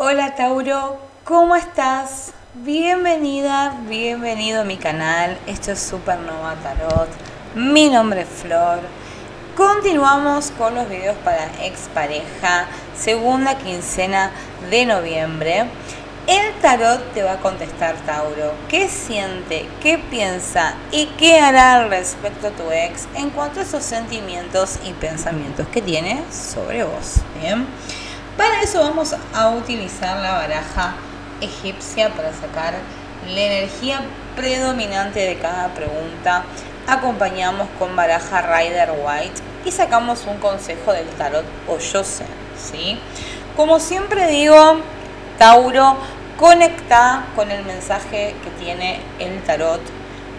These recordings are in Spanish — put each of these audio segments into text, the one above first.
Hola Tauro, ¿cómo estás? Bienvenida, bienvenido a mi canal. Esto es Supernova Tarot. Mi nombre es Flor. Continuamos con los videos para expareja, segunda quincena de noviembre. El tarot te va a contestar, Tauro, qué siente, qué piensa y qué hará al respecto a tu ex en cuanto a esos sentimientos y pensamientos que tiene sobre vos. Bien. Para eso vamos a utilizar la baraja egipcia para sacar la energía predominante de cada pregunta. Acompañamos con baraja Rider White y sacamos un consejo del tarot o yo sé, ¿sí? Como siempre digo, Tauro, conecta con el mensaje que tiene el tarot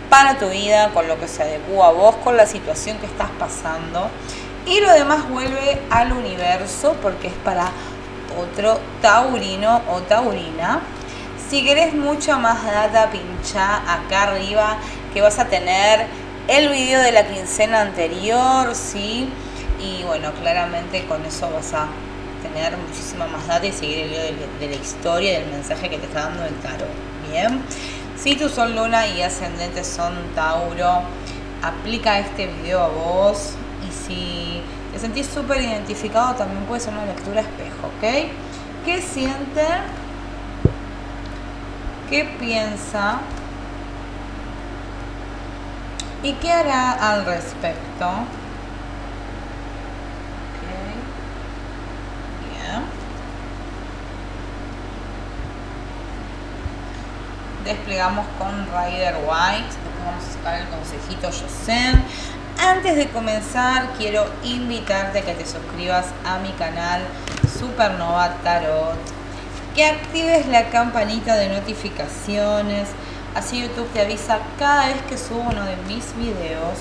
para tu vida, con lo que se adecua a vos, con la situación que estás pasando. Y lo demás vuelve al universo porque es para otro taurino o taurina. Si querés mucha más data, pincha acá arriba que vas a tener el video de la quincena anterior, ¿sí? Y bueno, claramente con eso vas a tener muchísima más data y seguir el video de, la historia y del mensaje que te está dando el tarot. Bien. Si tu sol, luna y ascendente son Tauro, aplica este video a vos. Y si sentís súper identificado, también puede ser una lectura espejo, ¿ok? ¿Qué siente? ¿Qué piensa? ¿Y qué hará al respecto? Desplegamos con Rider White. Vamos a sacar el consejito Yosen. Antes de comenzar, quiero invitarte a que te suscribas a mi canal Supernova Tarot, que actives la campanita de notificaciones, así YouTube te avisa cada vez que subo uno de mis videos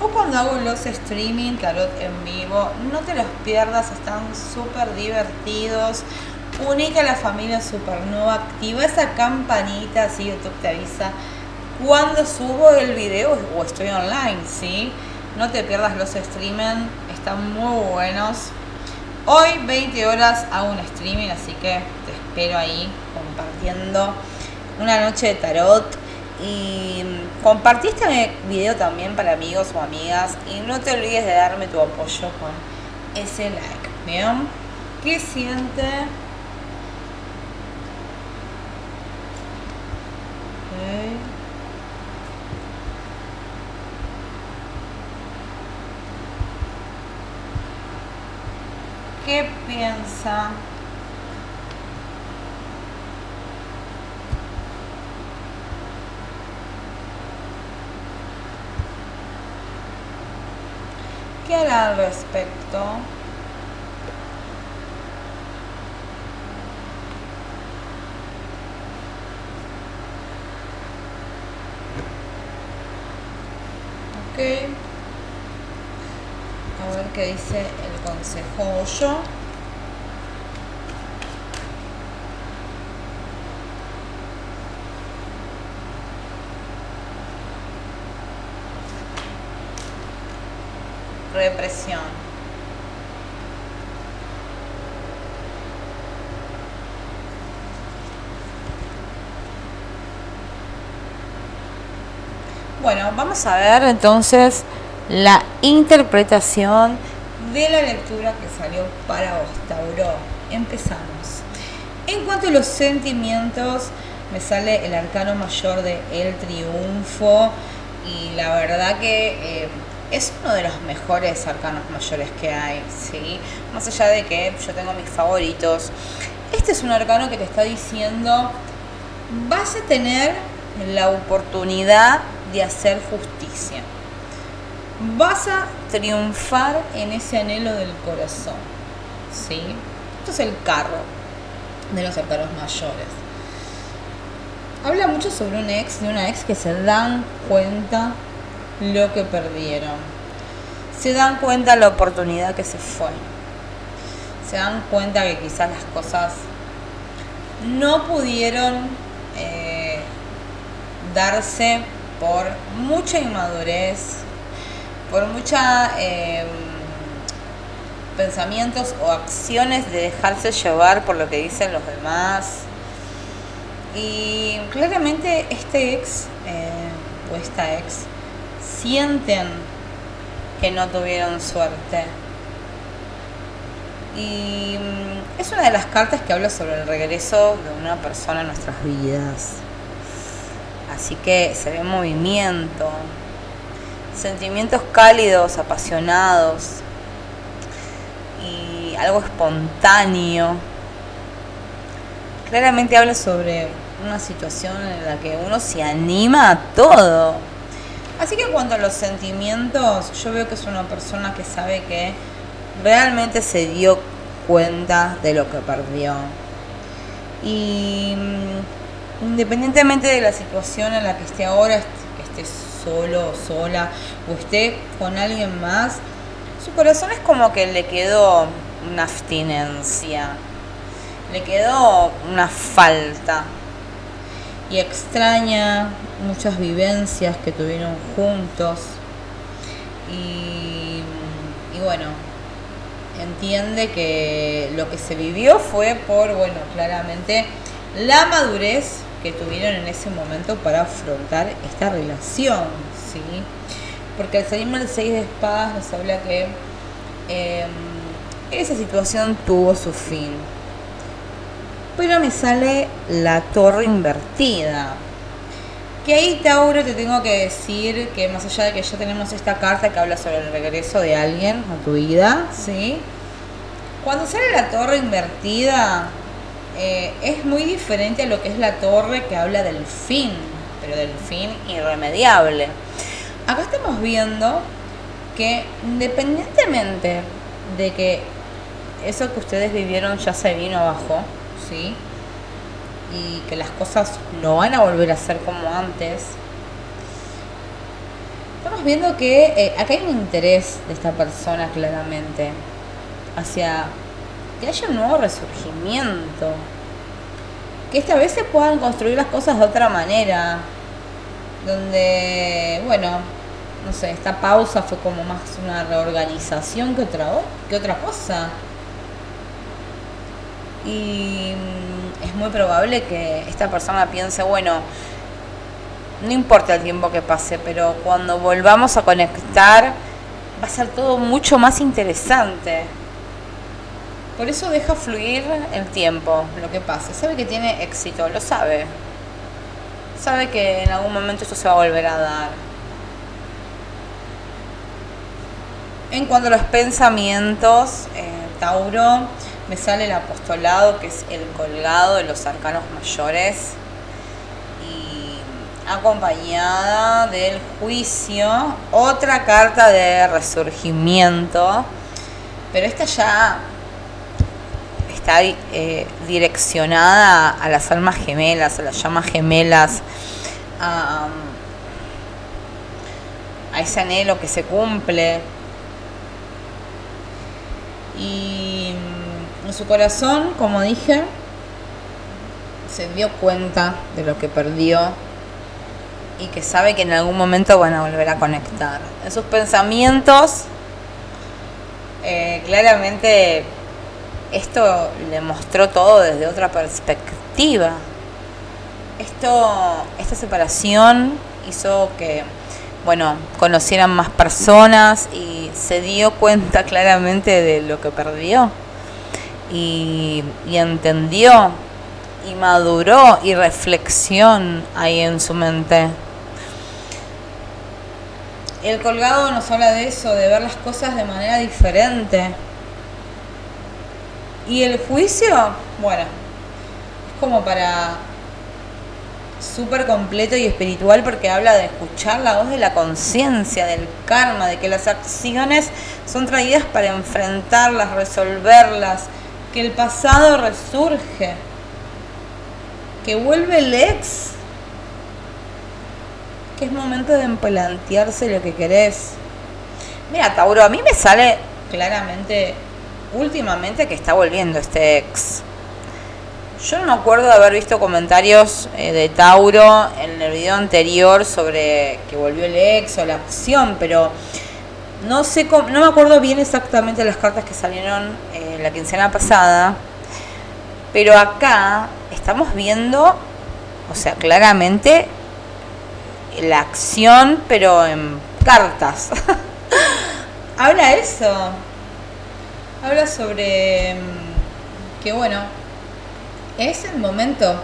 o cuando hago los streaming tarot en vivo, no te los pierdas, están súper divertidos. Unite a la familia Supernova, activa esa campanita, así YouTube te avisa cuando subo el video o estoy online, ¿sí? No te pierdas los streaming, están muy buenos. Hoy 20 horas hago un streaming, así que te espero ahí compartiendo una noche de tarot. Y compartí este video también para amigos o amigas. Y no te olvides de darme tu apoyo con ese like. ¿Bien? ¿Qué siente? ¿Qué piensa? ¿Qué hará al respecto? Ok. Qué dice el consejo yo. Represión. Bueno, vamos a ver entonces la interpretación de la lectura que salió para vos, Tauro. Empezamos. En cuanto a los sentimientos, me sale el arcano mayor de El Triunfo y la verdad que eh, es uno de los mejores arcanos mayores que hay, ¿sí? Más allá de que yo tengo mis favoritos. Este es un arcano que te está diciendo, vas a tener la oportunidad de hacer justicia vas a triunfar en ese anhelo del corazón. ¿Sí? Esto es el carro de los arcanos mayores. Habla mucho sobre un ex, de una ex que se dan cuenta lo que perdieron. Se dan cuenta la oportunidad que se fue. Se dan cuenta que quizás las cosas no pudieron eh, darse por mucha inmadurez, por mucha em, pensamientos o acciones de dejarse llevar por lo que dicen los demás. Y claramente este ex eh, o esta ex sienten que no tuvieron suerte. Y mm, es una de las cartas que habla sobre el regreso de una persona a nuestras vidas. Así que se ve movimiento, sentimientos cálidos, apasionados y algo espontáneo. Claramente habla sobre una situación en la que uno se anima a todo. Así que en cuanto a los sentimientos, yo veo que es una persona que sabe que realmente se dio cuenta de lo que perdió. Y mm, independientemente de la situación en la que esté ahora, que esté solo o sola, o esté con alguien más, su corazón es como que le quedó una abstinencia, le quedó una falta. Y extraña muchas vivencias que tuvieron juntos. Y, y bueno, entiende que lo que se vivió fue por, bueno, claramente la madurez que tuvieron en ese momento para afrontar esta relación, ¿sí? Porque al salir el 6 de espadas nos habla que em, esa situación tuvo su fin. Pero me sale la torre invertida. Que ahí, Tauro, te tengo que decir que más allá de que ya tenemos esta carta que habla sobre el regreso de alguien a tu vida, ¿sí? Cuando sale la torre invertida, eh, es muy diferente a lo que es la torre que habla del fin, pero del fin irremediable. Acá estamos viendo que independientemente de que eso que ustedes vivieron ya se vino abajo, ¿sí? y que las cosas no van a volver a ser como antes, estamos viendo que eh, acá hay un interés de esta persona claramente hacia que haya un nuevo resurgimiento, que esta vez se puedan construir las cosas de otra manera, donde, bueno, no sé, esta pausa fue como más una reorganización que otra, que otra cosa. Y es muy probable que esta persona piense, bueno, no importa el tiempo que pase, pero cuando volvamos a conectar va a ser todo mucho más interesante. Por eso deja fluir el tiempo, lo que pase. Sabe que tiene éxito, lo sabe. Sabe que en algún momento esto se va a volver a dar. En cuanto a los pensamientos, eh, Tauro, me sale el apostolado, que es el colgado de los arcanos mayores, y acompañada del juicio, otra carta de resurgimiento, pero esta ya está eh, direccionada a las almas gemelas, a las llamas gemelas, a, ese anhelo que se cumple. Y en su corazón, como dije, se dio cuenta de lo que perdió y que sabe que en algún momento van a volver a conectar. En sus pensamientos, eh, claramente esto le mostró todo desde otra perspectiva. Esto, esta separación hizo que, bueno, conocieran más personas y se dio cuenta claramente de lo que perdió y, entendió y maduró y reflexión ahí en su mente. El colgado nos habla de eso, de ver las cosas de manera diferente. Y el juicio, bueno, es como para súper completo y espiritual porque habla de escuchar la voz de la conciencia, del karma, de que las acciones son traídas para enfrentarlas, resolverlas, que el pasado resurge, que vuelve el ex, que es momento de plantearse lo que querés. Mira, Tauro, a mí me sale claramente, últimamente, que está volviendo este ex. Yo no me acuerdo de haber visto comentarios eh, de Tauro en el video anterior sobre que volvió el ex o la acción, pero no sé cómo, no me acuerdo bien exactamente las cartas que salieron eh, la quincena pasada, pero acá estamos viendo, o sea, claramente la acción, pero en cartas. Habla eso. Habla sobre mm, que, bueno, es el momento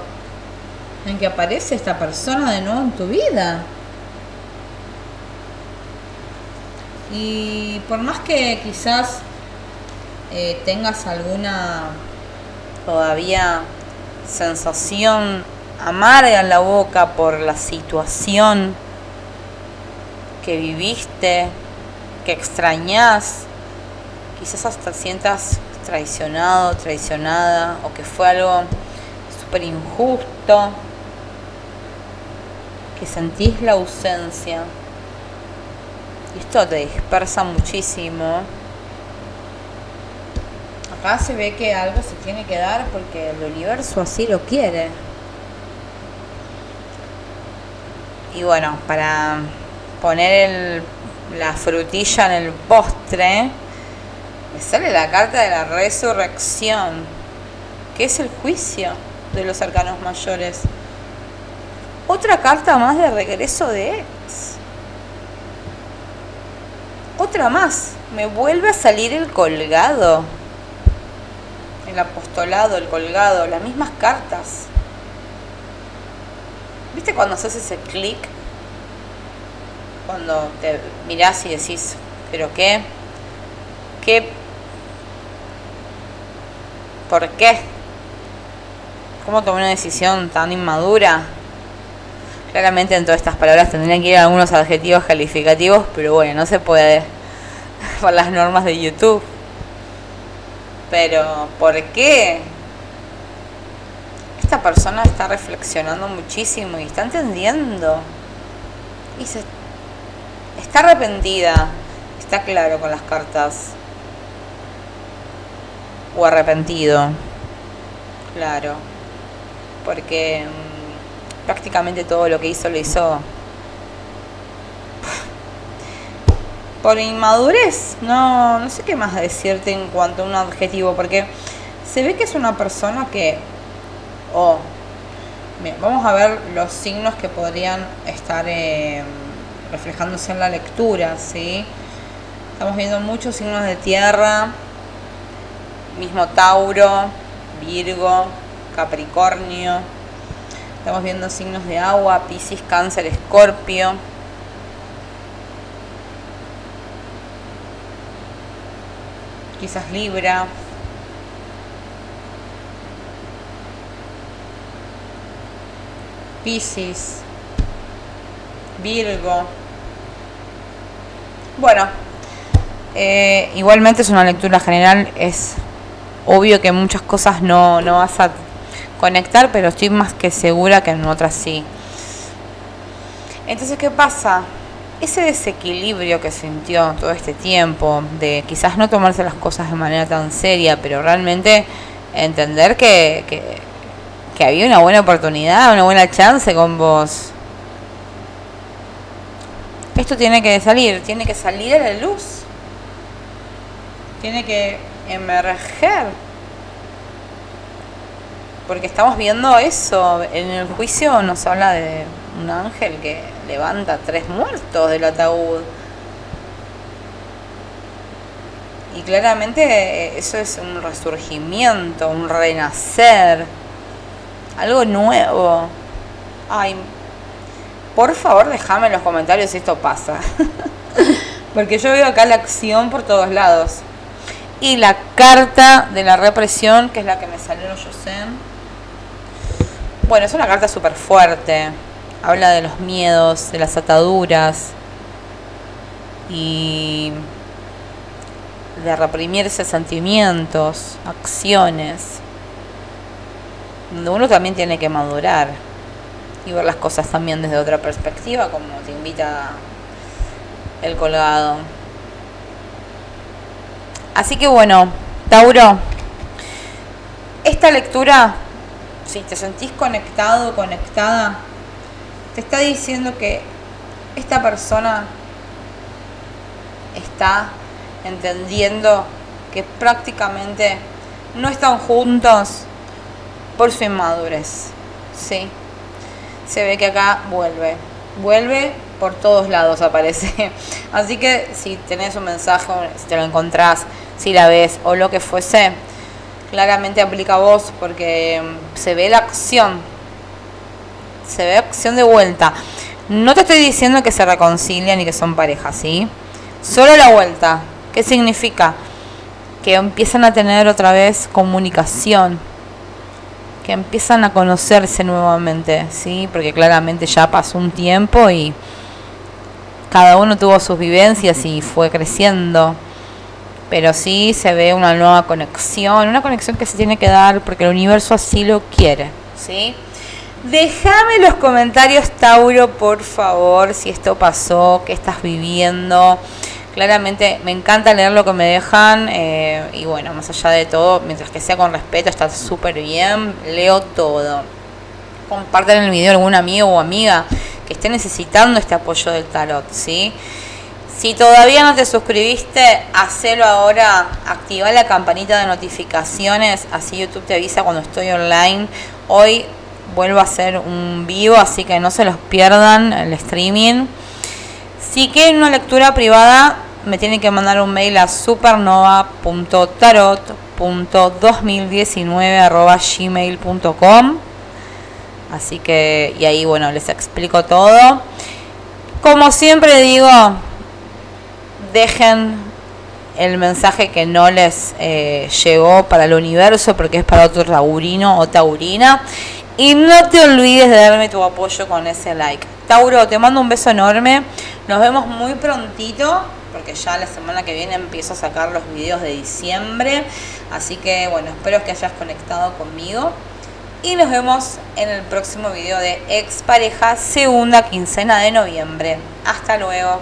en que aparece esta persona de nuevo en tu vida. Y por más que quizás eh, tengas alguna todavía sensación amarga en la boca por la situación que viviste, que extrañas, quizás hasta sientas traicionado, traicionada, o que fue algo súper injusto, que sentís la ausencia. Y esto te dispersa muchísimo. Acá se ve que algo se tiene que dar porque el universo así lo quiere. Y bueno, para poner la frutilla en el postre, me sale la carta de la resurrección, que es el juicio de los arcanos mayores. Otra carta más de regreso de ex. Otra más. Me vuelve a salir el colgado. El apostolado, el colgado, las mismas cartas. ¿Viste cuando haces ese clic? Cuando te mirás y decís, ¿pero qué? ¿Qué? ¿Por qué? ¿Cómo tomé una decisión tan inmadura? Claramente en todas estas palabras tendrían que ir algunos adjetivos calificativos, pero bueno, no se puede por las normas de YouTube. Pero, ¿por qué? esta persona está reflexionando muchísimo y está entendiendo. Y se, está arrepentida, está claro con las cartas. O arrepentido. Claro. Porque mm, prácticamente todo lo que hizo lo hizo por inmadurez. No, no sé qué más decirte en cuanto a un adjetivo, porque se ve que es una persona que o vamos a ver los signos que podrían estar eh, reflejándose en la lectura, ¿sí? Estamos viendo muchos signos de tierra, mismo Tauro, Virgo, Capricornio. Estamos viendo signos de agua, Piscis, Cáncer, Escorpio. Quizás Libra. Piscis, Virgo. Bueno, eh, igualmente es una lectura general, es obvio que muchas cosas no, no vas a conectar, pero estoy más que segura que en otras sí. Entonces, ¿qué pasa? Ese desequilibrio que sintió todo este tiempo, de quizás no tomarse las cosas de manera tan seria, pero realmente entender que, que que había una buena oportunidad, una buena chance con vos. Esto tiene que salir, tiene que salir a la luz. Tiene que emerger. Porque estamos viendo eso. En el juicio nos habla de un ángel que levanta tres muertos del ataúd. Y claramente eh, eso es un resurgimiento, un renacer algo nuevo. Ay, por favor déjame en los comentarios si esto pasa. Porque yo veo acá la acción por todos lados. Y la carta de la represión, que es la que me salió yo sé. Bueno, es una carta súper fuerte. Habla de los miedos, de las ataduras. Y de reprimirse sentimientos, acciones donde uno también tiene que madurar y ver las cosas también desde otra perspectiva, como te invita el colgado. Así que bueno, Tauro, esta lectura, si te sentís conectado, conectada, te está diciendo que esta persona está entendiendo que prácticamente no están juntos por su inmadurez. ¿sí? Se ve que acá vuelve. Vuelve por todos lados aparece. Así que si tenés un mensaje, si te lo encontrás, si la ves o lo que fuese, claramente aplica a vos porque mm, se ve la acción. Se ve acción de vuelta. No te estoy diciendo que se reconcilian y que son parejas, ¿sí? Solo la vuelta. ¿Qué significa? Que empiezan a tener otra vez comunicación. Que empiezan a conocerse nuevamente, ¿sí? Porque claramente ya pasó un tiempo y cada uno tuvo sus vivencias y fue creciendo. Pero sí se ve una nueva conexión, una conexión que se tiene que dar porque el universo así lo quiere, ¿sí? Déjame los comentarios, Tauro, por favor, si esto pasó, qué estás viviendo. Claramente me encanta leer lo que me dejan eh, y bueno, más allá de todo, mientras que sea con respeto, está súper bien, leo todo. Compartan el video algún amigo o amiga que esté necesitando este apoyo del tarot, ¿sí? Si todavía no te suscribiste, hacelo ahora, activa la campanita de notificaciones, así YouTube te avisa cuando estoy online. Hoy vuelvo a hacer un vivo, así que no se los pierdan el streaming. Si quieren una lectura privada, me tienen que mandar un mail a supernova.tarot.2019.gmail.com Así que, y ahí bueno, les explico todo. Como siempre digo, dejen el mensaje que no les eh, llegó para el universo porque es para otro taurino o taurina. Y no te olvides de darme tu apoyo con ese like. Tauro, te mando un beso enorme. Nos vemos muy prontito porque ya la semana que viene empiezo a sacar los videos de diciembre. Así que bueno, espero que hayas conectado conmigo y nos vemos en el próximo video de Expareja segunda quincena de noviembre. Hasta luego.